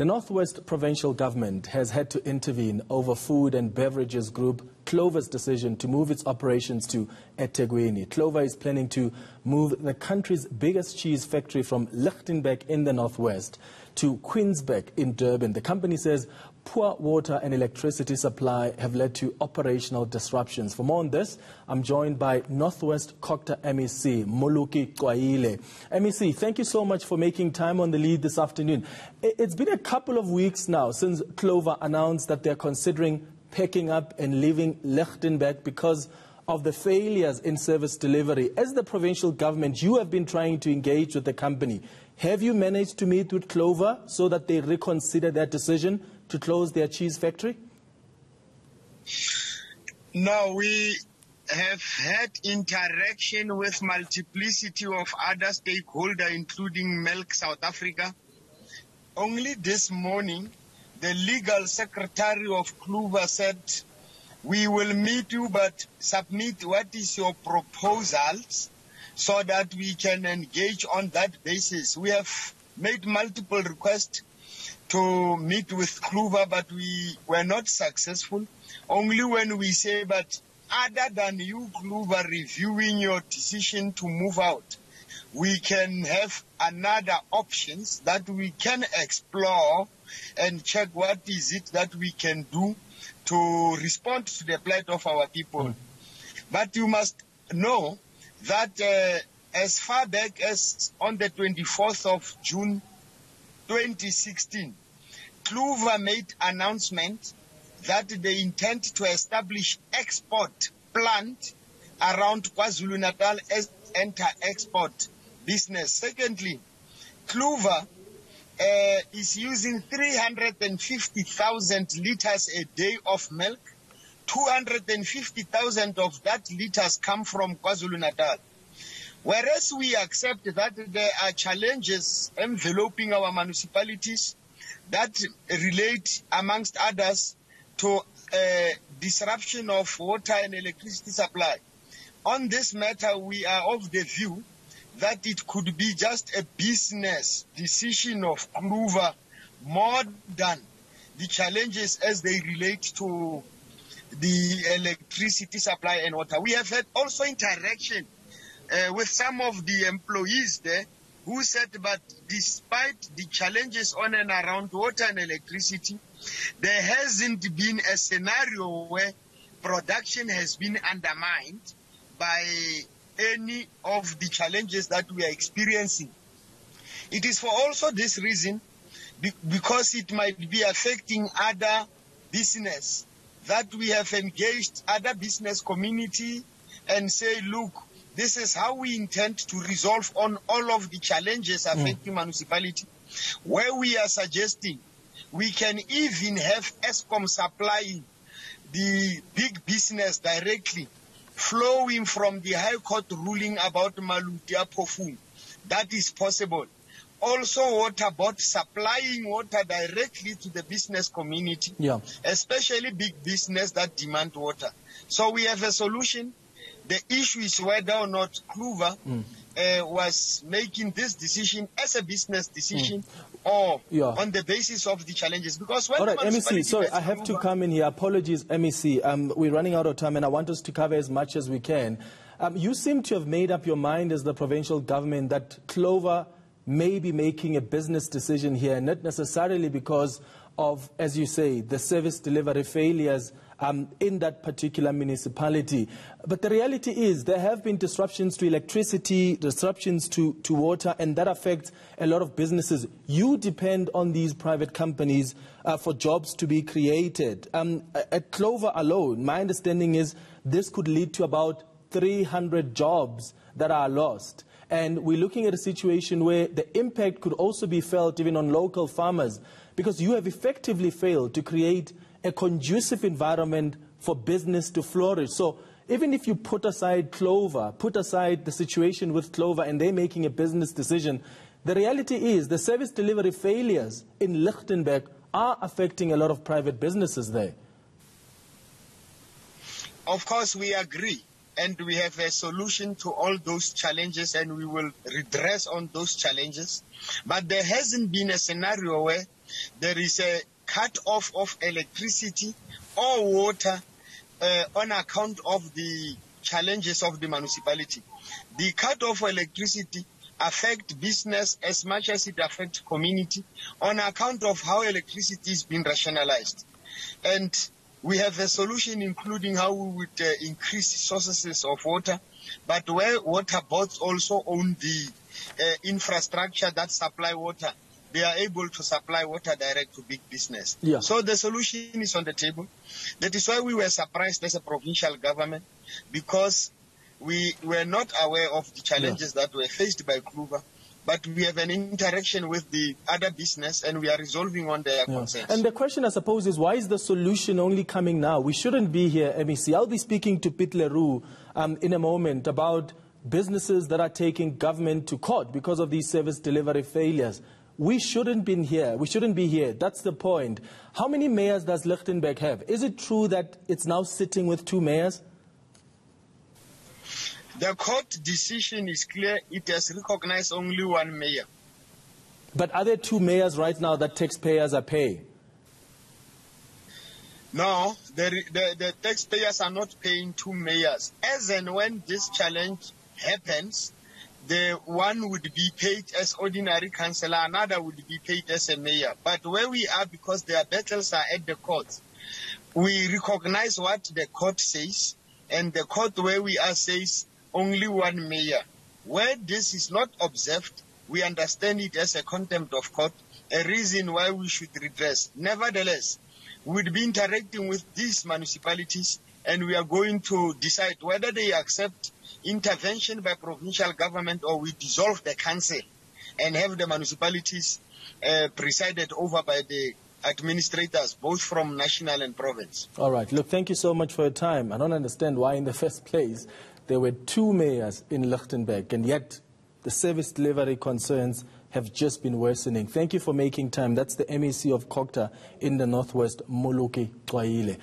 The Northwest Provincial Government has had to intervene over Food and Beverages Group Clover's decision to move its operations to eThekwini. Clover is planning to move the country's biggest cheese factory from Lichtenburg in the northwest to Queensburgh in Durban. The company says poor water and electricity supply have led to operational disruptions. For more on this, I'm joined by Northwest COGTA MEC, Mmoloki Cwaile. MEC, thank you so much for making time on the lead this afternoon. It's been a couple of weeks now since Clover announced that they're considering packing up and leaving Lichtenburg because of the failures in service delivery. As the provincial government, you have been trying to engage with the company. Have you managed to meet with Clover so that they reconsider their decision to close their cheese factory? No, we have had interaction with multiplicity of other stakeholders, including Milk South Africa. Only this morning, the legal secretary of Clover said, we will meet you, but submit what is your proposals so that we can engage on that basis. We have made multiple requests to meet with Clover, but we were not successful. Only when we say, but other than you, Clover, reviewing your decision to move out, we can have another options that we can explore and check what is it that we can do to respond to the plight of our people. Mm. But you must know that uh, as far back as on the 24th of June 2016, Clover made announcement that they intend to establish export plant around KwaZulu-Natal as enter export business. Secondly, Clover uh, is using 350,000 liters a day of milk. 250,000 of that liters come from KwaZulu-Natal. Whereas we accept that there are challenges enveloping our municipalities that relate, amongst others, to uh, disruption of water and electricity supply. On this matter, we are of the view that it could be just a business decision of Clover more than the challenges as they relate to the electricity supply and water. We have had also interaction uh, with some of the employees there who said, but despite the challenges on and around water and electricity, there hasn't been a scenario where production has been undermined by any of the challenges that we are experiencing. It is for also this reason, because it might be affecting other business, that we have engaged other business community and say, look, this is how we intend to resolve on all of the challenges mm. affecting mm. municipality, where we are suggesting we can even have Eskom supplying the big business directly flowing from the High Court ruling about Maluti-a-Phofung. That is possible. Also, water board supplying water directly to the business community, yeah. especially big business that demand water. So we have a solution. The issue is whether or not Clover mm. Uh, was making this decision as a business decision mm or yeah. on the basis of the challenges. Because when All right, MEC, sorry, I have to come in here. Apologies, MEC. Um, we're running out of time and I want us to cover as much as we can. Um, you seem to have made up your mind as the provincial government that Clover may be making a business decision here, not necessarily because of, as you say, the service delivery failures um, in that particular municipality. But the reality is there have been disruptions to electricity, disruptions to, to water, and that affects a lot of businesses. You depend on these private companies uh, for jobs to be created. Um, at Clover alone, my understanding is this could lead to about 300 jobs that are lost. And we're looking at a situation where the impact could also be felt even on local farmers because you have effectively failed to create a conducive environment for business to flourish. So even if you put aside Clover, put aside the situation with Clover and they're making a business decision, the reality is the service delivery failures in Lichtenburg are affecting a lot of private businesses there. Of course, we agree. And we have a solution to all those challenges and we will redress on those challenges. But there hasn't been a scenario where there is a cut off of electricity or water uh, on account of the challenges of the municipality. The cut off of electricity affect business as much as it affects community on account of how electricity is being rationalized. And we have a solution including how we would uh, increase sources of water, but where water boards also own the uh, infrastructure that supply water, they are able to supply water direct to big business. Yeah. So the solution is on the table. That is why we were surprised as a provincial government because we were not aware of the challenges that were faced by Clover. But we have an interaction with the other business and we are resolving on their Yeah. concerns. And the question, I suppose, is why is the solution only coming now? We shouldn't be here, MEC. I'll be speaking to Pete Leroux um, in a moment about businesses that are taking government to court because of these service delivery failures. We shouldn't be here. We shouldn't be here. That's the point. How many mayors does Lichtenburg have? Is it true that it's now sitting with two mayors? The court decision is clear. It has recognized only one mayor. But are there two mayors right now that taxpayers are paying? No, the, the, the taxpayers are not paying two mayors. As and when this challenge happens, the one would be paid as ordinary councillor, another would be paid as a mayor. But where we are, because their battles are at the court, we recognize what the court says, and the court where we are says only one mayor. Where this is not observed, we understand it as a contempt of court, a reason why we should redress. Nevertheless, we'd be interacting with these municipalities and we are going to decide whether they accept intervention by provincial government or we dissolve the council and have the municipalities uh, presided over by the administrators, both from national and province. All right. Look, thank you so much for your time. I don't understand why, in the first place, there were two mayors in Lichtenburg, and yet the service delivery concerns have just been worsening. Thank you for making time. That's the MEC of COGTA in the Northwest, Mmoloki Cwaile.